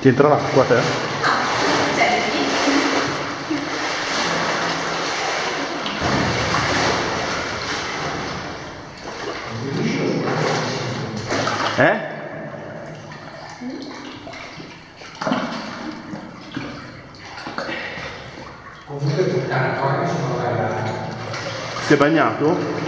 Ti entra l'acqua a te? Senti? Eh? eh? Sono. Si è bagnato?